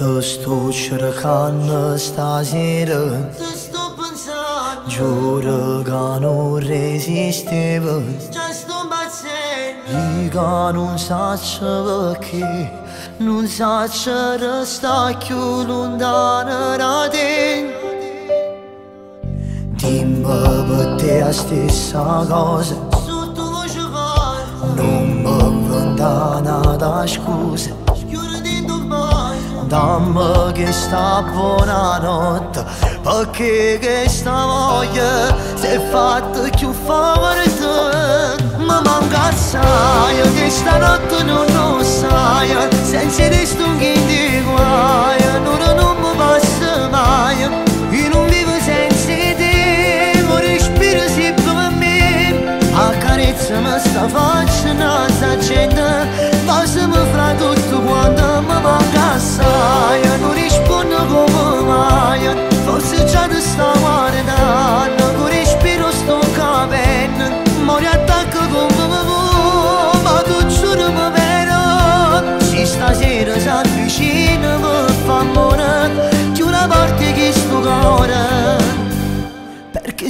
Të sto cercando stasera Të sto pensando Giuro che non resistevo Già sto baciando Dica non saccio perché Non saccio resta più lontano da te Dimmi per te la stessa cosa Non mi lontana da scuse Schiura dentro il baio Dammi che sta buonanotte Perché che sta voglia Si è fatta più forte Ma manca assai Che stanotte non lo sai Senza di stunghi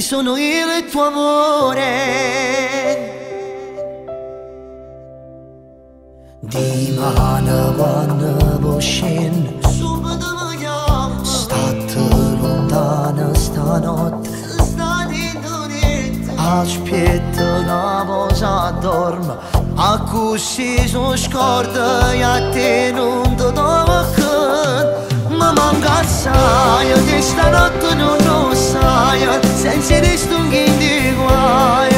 Perché sono il tuo amore Di quando poscendo Subito mi chiamo State lontana stanotte Se sta dentro dentro Aspetta che posa dorma A così sono scorda E a te non ti tocca Ma manca Che stanotte non lo sai Senza di stunghi di guai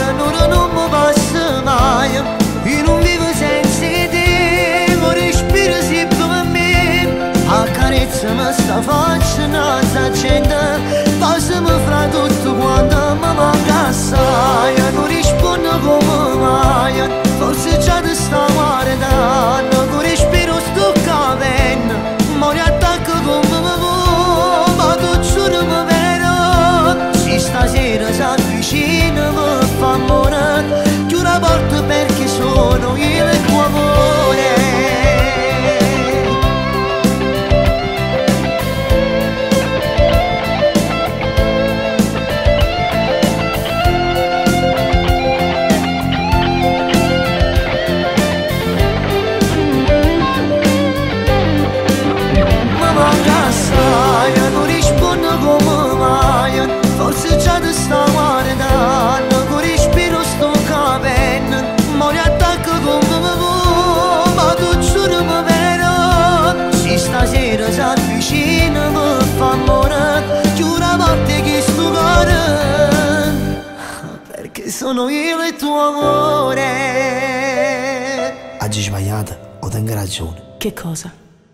sono io il tuo amore Oggi sbagliata o tengo ragione Che cosa?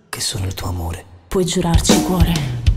Che sono il tuo amore Puoi giurarci, cuore?